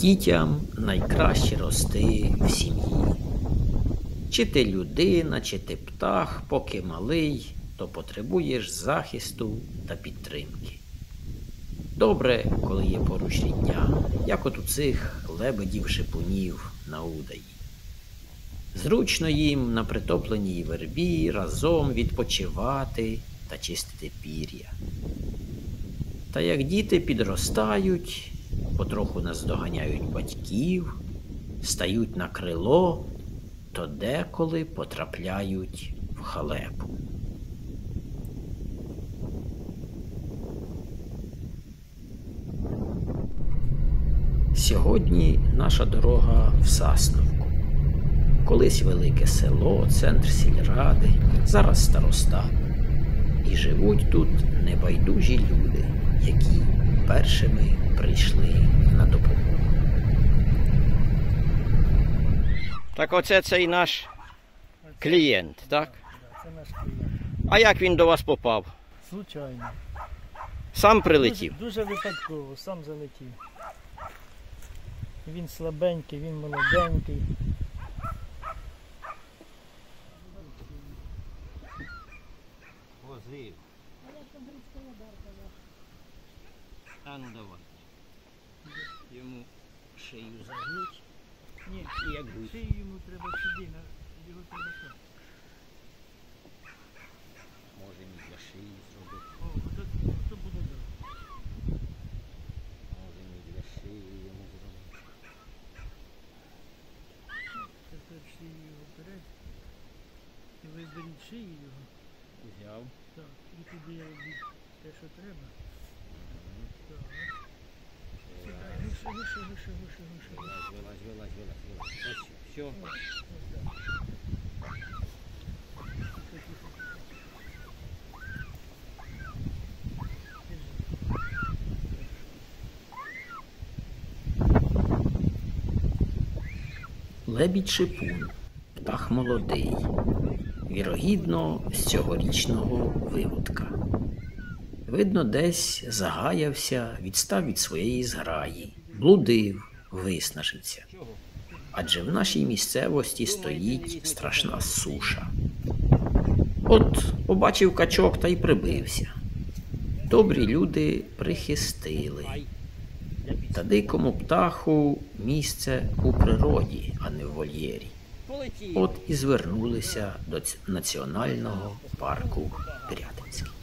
Дітям найкраще рости в сім'ї. Чи ти людина, чи ти птах, поки малий, то потребуєш захисту та підтримки. Добре, коли є поруч рідня, як от у цих лебедів шипунів на удаї. Зручно їм на притопленій вербі разом відпочивати та чистити пір'я. Та як діти підростають, потроху наздоганяють батьків, стають на крило, то деколи потрапляють в халепу. Сьогодні наша дорога в Сасновку. Колись велике село, центр сільради, зараз старостат. І живуть тут небайдужі люди, які першими прийшли на допомогу. Так оце цей наш клієнт, так? Це наш клієнт. А як він до вас попав? Случайно. Сам прилетів. Дуже, дуже випадково, сам залетів. Він слабенький, він молоденький. А ну давай. Йому шию загнуть. Ні, І як гусь. шию йому треба сюди, на його треба так. Може і для шиї зробити. О, ото, ото буде добре. Може і для шиї йому зробити. Тепер шию його вперед. І виберіть шию його. Взяв. Так, і туди робіть те, що треба. Так. Гуше, гуше, гуше, гуше. Вилазь, вилазь, вилазь, вилазь, вилазь. Ось, все. Лебідь шипун, птах молодий, вірогідно, з цьогорічного виводка. Видно, десь загаявся, відстав від своєї зграї, блудив, виснажився. Адже в нашій місцевості стоїть страшна суша. От побачив качок та й прибився. Добрі люди прихистили. Та дикому птаху місце у природі, а не в вольєрі. От і звернулися до національного парку Пирятинський.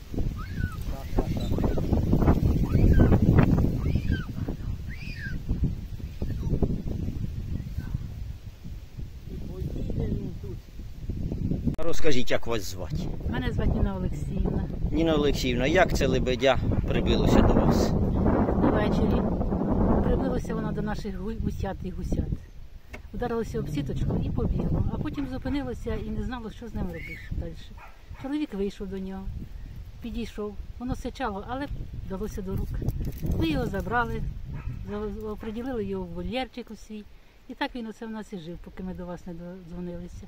Розкажіть, як вас звати? Мене звати Ніна Олексіївна. Ніна Олексіївна, як це лебедя прибилося до вас? Ввечері прибилося воно до наших гу- гусят і гусят. Ударилося об сіточку і побігло, а потім зупинилося і не знало, що з ним робити далі. Чоловік вийшов до нього, підійшов, воно сичало, але вдалося до рук. Ми його забрали, за- оприділили його в вольєрчик у свій. І так він оце в нас і жив, поки ми до вас не додзвонилися.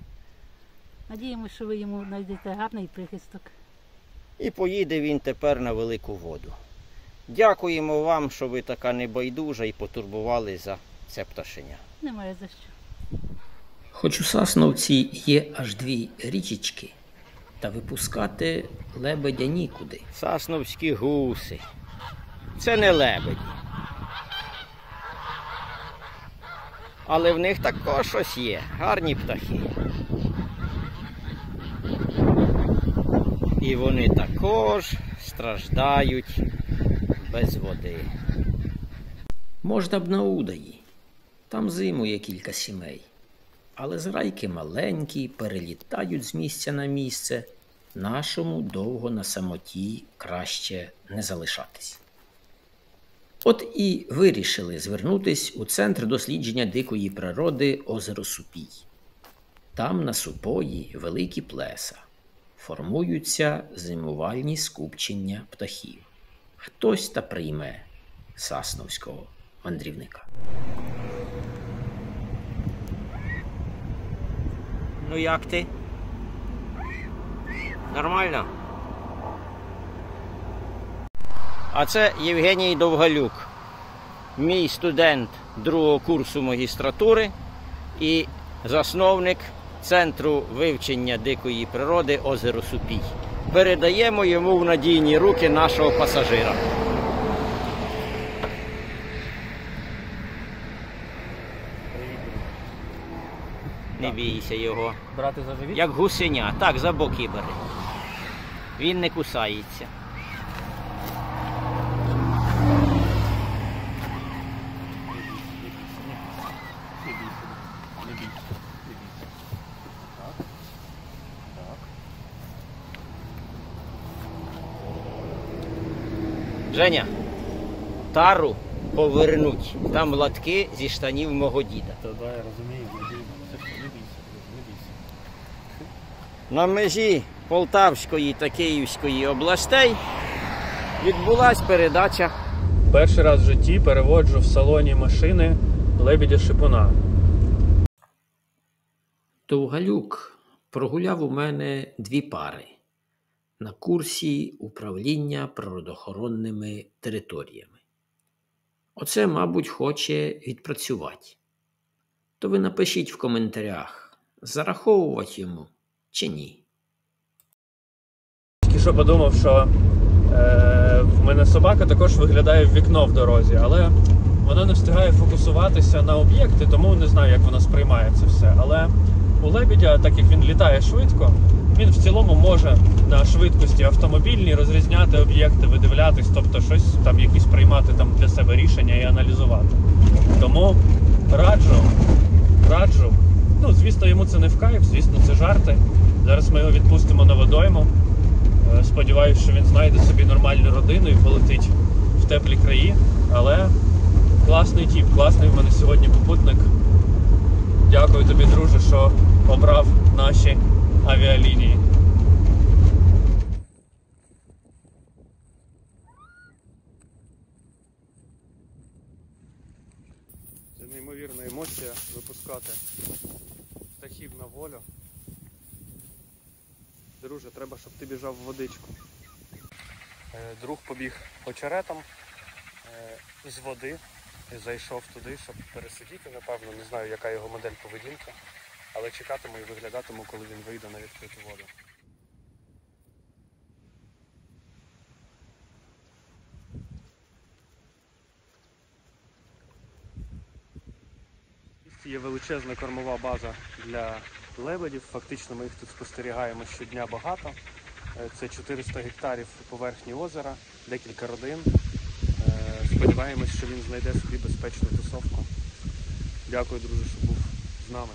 Надіємося, що ви йому знайдете гарний прихисток. І поїде він тепер на велику воду. Дякуємо вам, що ви така небайдужа і потурбували за це пташеня. Немає за що. Хоч у Сасновці є аж дві річечки, та випускати лебедя нікуди. Сасновські гуси. Це не лебеді. Але в них також щось є. Гарні птахи. І вони також страждають без води. Можна б на удаї. Там зимує кілька сімей. Але зрайки маленькі, перелітають з місця на місце. Нашому довго на самоті краще не залишатись. От і вирішили звернутись у центр дослідження дикої природи озеро Супій. Там на супої великі плеса. Формуються зимувальні скупчення птахів. Хтось та прийме сасновського мандрівника. Ну як ти? Нормально? А це Євгеній Довгалюк, мій студент другого курсу магістратури і засновник Центру вивчення дикої природи озеро Супій. Передаємо йому в надійні руки нашого пасажира. Не бійся його. Брати за живіт? Як гусеня, так за боки бери. Він не кусається. Женя, тару повернуть. Там латки зі штанів мого діда. Та да, я розумію, не бійся. Це не бійся, не бійся. На межі Полтавської та Київської областей відбулась передача Перший раз в житті переводжу в салоні машини лебідя шипуна. Довгалюк прогуляв у мене дві пари на курсі управління природоохоронними територіями. Оце, мабуть, хоче відпрацювати. То ви напишіть в коментарях, зараховувати йому чи ні. Тільки що подумав, що е, в мене собака також виглядає в вікно в дорозі, але вона не встигає фокусуватися на об'єкти, тому не знаю, як вона сприймає це все. Але у лебідя, так як він літає швидко, він в цілому може на швидкості автомобільній розрізняти об'єкти, видивлятись, тобто щось там якісь приймати там для себе рішення і аналізувати. Тому раджу, раджу. Ну, звісно, йому це не в кайф, звісно, це жарти. Зараз ми його відпустимо на водойму. Е, Сподіваюсь, що він знайде собі нормальну родину і полетить в теплі краї. Але класний тіп, класний в мене сьогодні попутник. Дякую тобі, друже, що обрав наші авіалінії. Це неймовірна емоція випускати птахів на волю. Друже, треба, щоб ти біжав в водичку. Е, Друг побіг очеретом е, з води і зайшов туди, щоб пересидіти, напевно, не знаю, яка його модель поведінки, але чекатиму і виглядатиму, коли він вийде на відкриту воду. Є величезна кормова база для лебедів. Фактично ми їх тут спостерігаємо щодня багато. Е, Це 400 гектарів поверхні озера, декілька родин. Е, Сподіваємось, що він знайде собі безпечну тусовку. Дякую, друже, що був з нами.